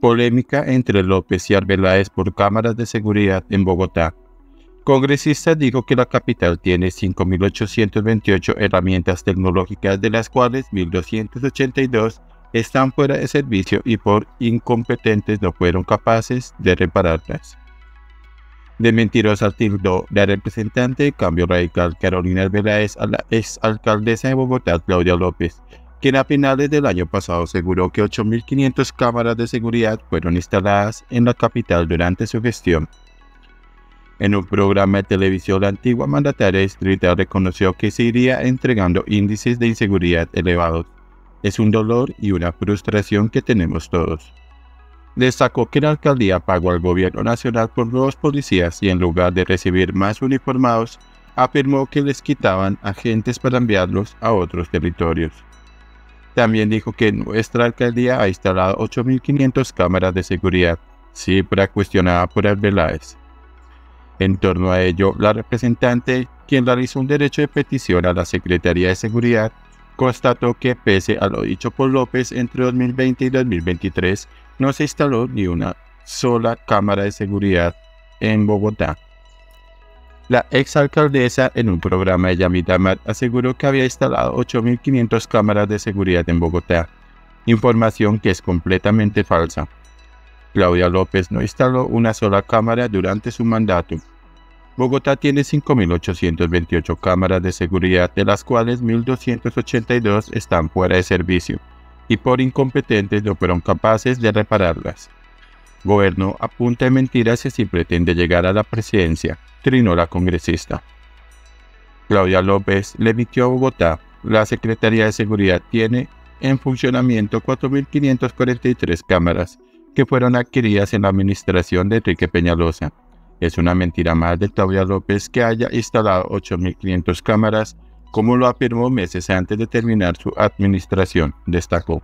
Polémica entre López y Arbeláez por cámaras de seguridad en Bogotá. Congresista dijo que la capital tiene 5.828 herramientas tecnológicas, de las cuales 1.282 están fuera de servicio y por incompetentes no fueron capaces de repararlas. De mentirosa tildó la representante de Cambio Radical Carolina Arbeláez a la exalcaldesa de Bogotá Claudia López, quien a finales del año pasado aseguró que 8.500 cámaras de seguridad fueron instaladas en la capital durante su gestión. En un programa de televisión, la antigua mandataria distrital reconoció que se iría entregando índices de inseguridad elevados. Es un dolor y una frustración que tenemos todos. Destacó que la alcaldía pagó al gobierno nacional por nuevos policías y en lugar de recibir más uniformados, afirmó que les quitaban agentes para enviarlos a otros territorios. También dijo que nuestra alcaldía ha instalado 8.500 cámaras de seguridad, cifra cuestionada por Arbeláez. En torno a ello, la representante, quien realizó un derecho de petición a la Secretaría de Seguridad, constató que pese a lo dicho por López entre 2020 y 2023, no se instaló ni una sola cámara de seguridad en Bogotá. La exalcaldesa en un programa de Yamitamat aseguró que había instalado 8.500 cámaras de seguridad en Bogotá, información que es completamente falsa. Claudia López no instaló una sola cámara durante su mandato. Bogotá tiene 5.828 cámaras de seguridad, de las cuales 1.282 están fuera de servicio, y por incompetentes no fueron capaces de repararlas. Gobierno apunta en mentiras si pretende llegar a la presidencia, trinó la congresista. Claudia López le emitió a Bogotá. La Secretaría de Seguridad tiene en funcionamiento 4.543 cámaras que fueron adquiridas en la administración de Enrique Peñalosa. Es una mentira más de Claudia López que haya instalado 8.500 cámaras, como lo afirmó meses antes de terminar su administración, destacó.